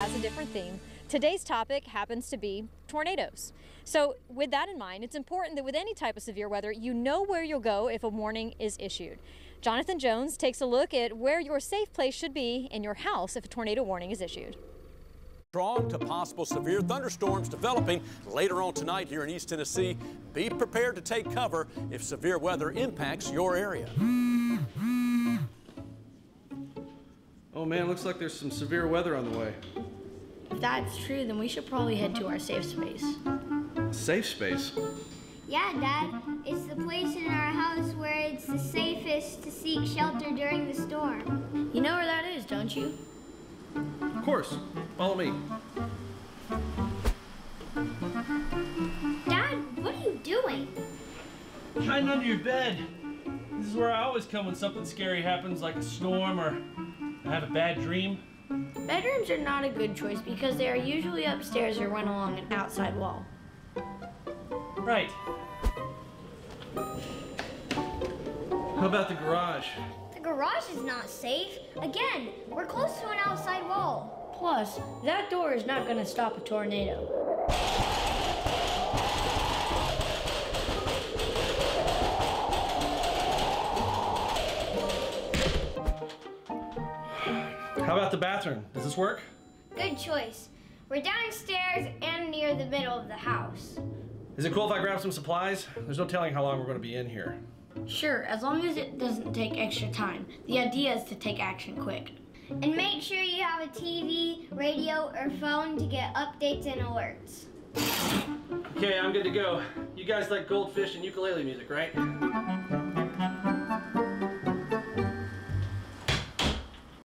has a different theme. Today's topic happens to be tornadoes. So, with that in mind, it's important that with any type of severe weather, you know where you'll go if a warning is issued. Jonathan Jones takes a look at where your safe place should be in your house if a tornado warning is issued. Strong to possible severe thunderstorms developing later on tonight here in East Tennessee. Be prepared to take cover if severe weather impacts your area. Oh man, looks like there's some severe weather on the way. If that's true, then we should probably head to our safe space. Safe space. Yeah, Dad. It's the place in our house where it's the safest to seek shelter during the storm. You know where that is, don't you? Of course. Follow me. Dad, what are you doing? Hiding under your bed. This is where I always come when something scary happens, like a storm or I have a bad dream. Bedrooms are not a good choice because they are usually upstairs or run along an outside wall. Right. How about the garage? The garage is not safe. Again, we're close to an outside wall. Plus, that door is not going to stop a tornado. How about the bathroom? Does this work? Good choice. We're downstairs and near the middle of the house. Is it cool if I grab some supplies? There's no telling how long we're going to be in here. Sure, as long as it doesn't take extra time. The idea is to take action quick. And make sure you have a TV, radio, or phone to get updates and alerts. Okay, I'm good to go. You guys like goldfish and ukulele music, right?